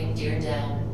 Dear deer down.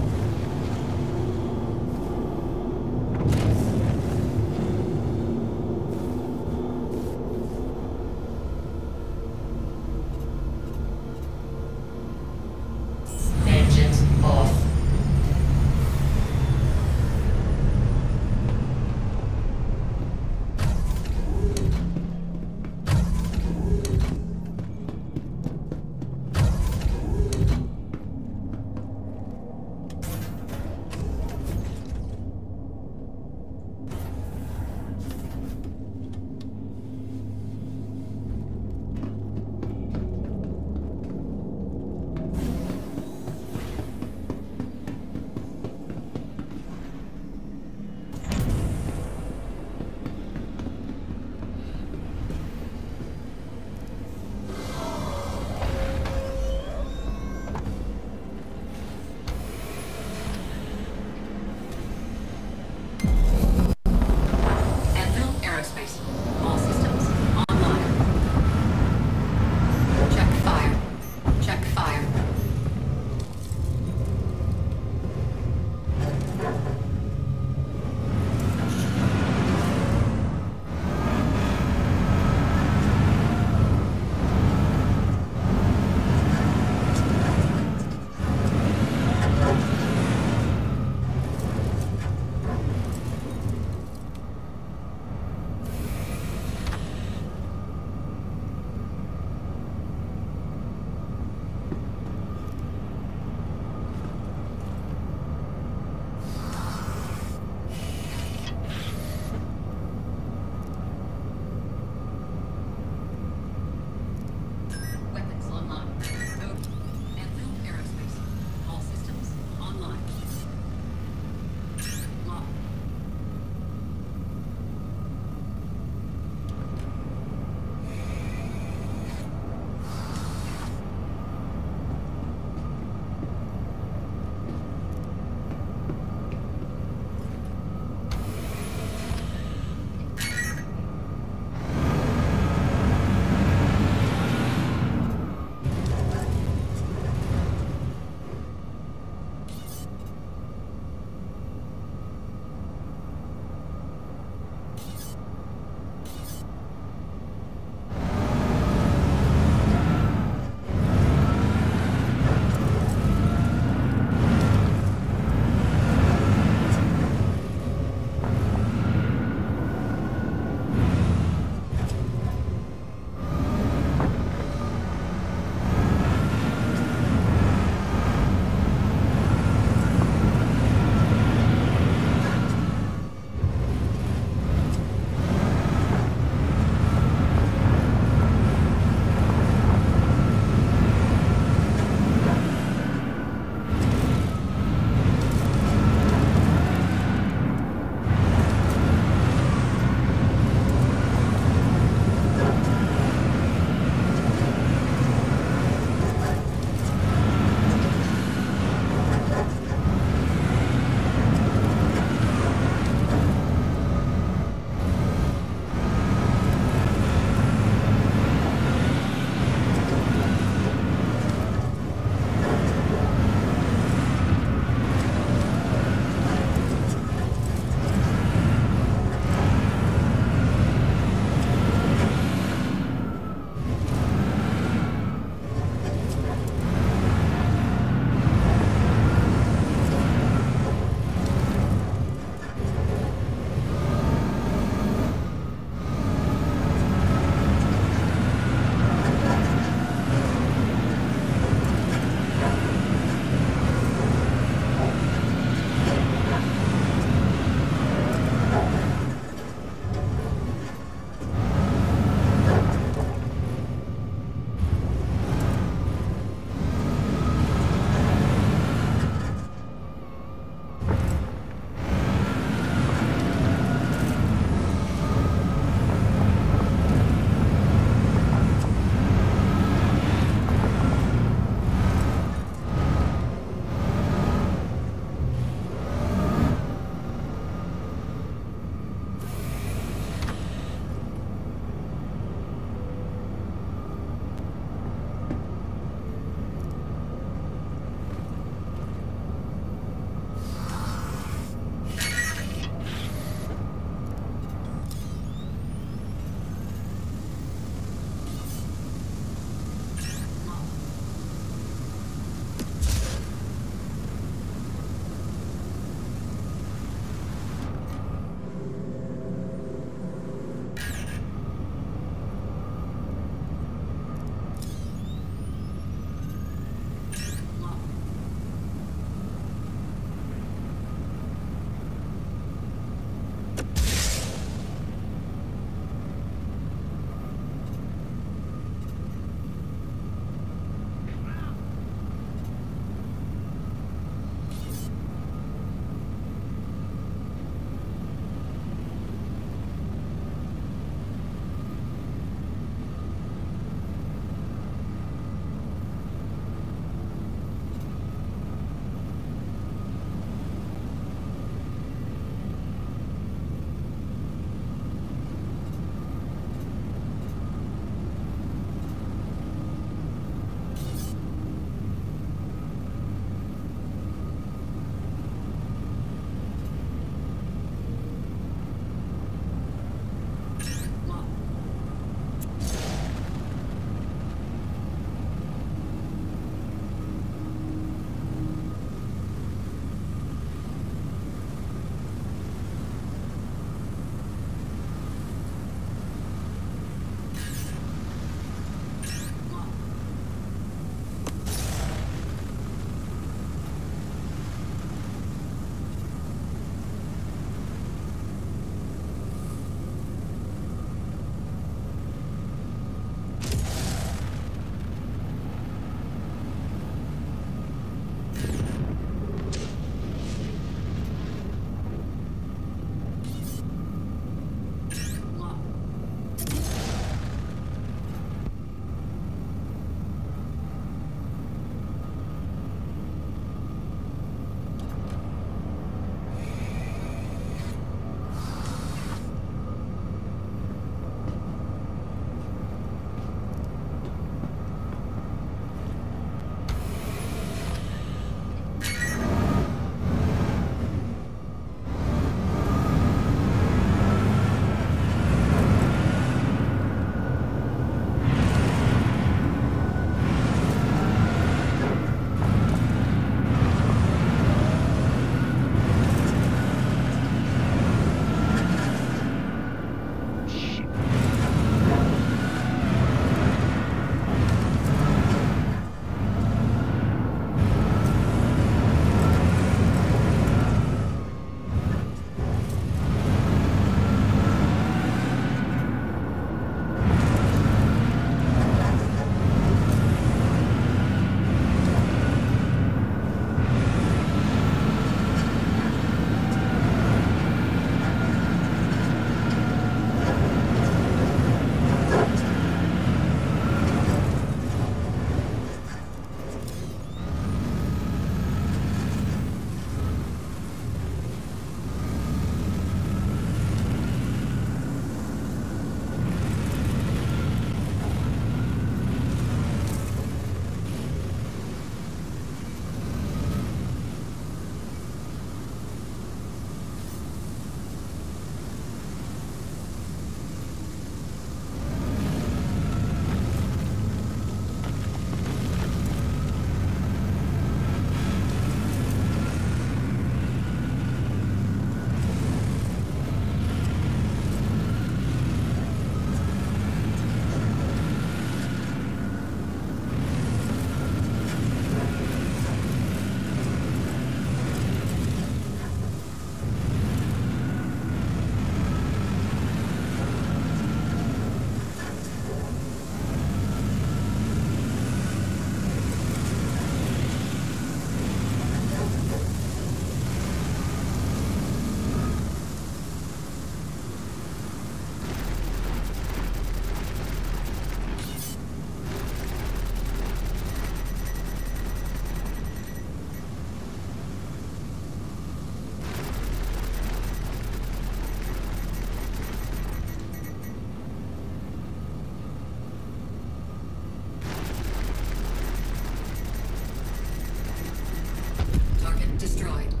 destroyed.